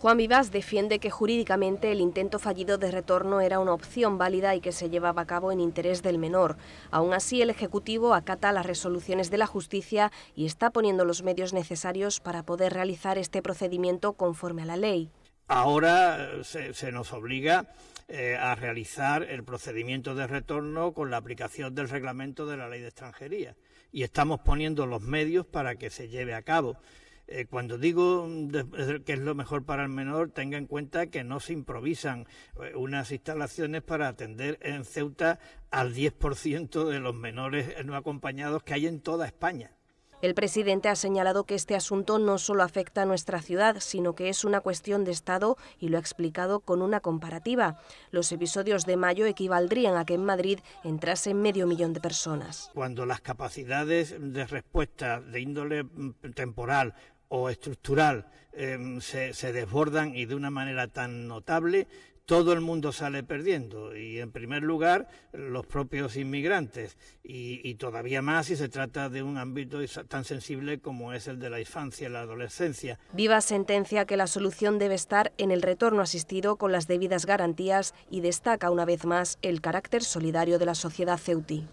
Juan Vivas defiende que jurídicamente el intento fallido de retorno era una opción válida y que se llevaba a cabo en interés del menor. Aún así, el Ejecutivo acata las resoluciones de la justicia y está poniendo los medios necesarios para poder realizar este procedimiento conforme a la ley. Ahora eh, se, nos obliga eh, a realizar el procedimiento de retorno con la aplicación del reglamento de la ley de extranjería y estamos poniendo los medios para que se lleve a cabo. Eh, cuando digo que es lo mejor para el menor, tenga en cuenta que no se improvisan eh, unas instalaciones para atender en Ceuta al 10% de los menores no acompañados que hay en toda España. El presidente ha señalado que este asunto no solo afecta a nuestra ciudad, sino que es una cuestión de Estado y lo ha explicado con una comparativa. Los episodios de mayo equivaldrían a que en Madrid entrase medio millón de personas. Cuando las capacidades de respuesta de índole mm, temporal o estructural em, se, desbordan y de una manera tan notable, todo el mundo sale perdiendo y en primer lugar los propios inmigrantes y, y, todavía más si se trata de un ámbito tan sensible como es el de la infancia y la adolescencia. Viva sentencia que la solución debe estar en el retorno asistido con las debidas garantías y destaca una vez más el carácter solidario de la sociedad ceutí.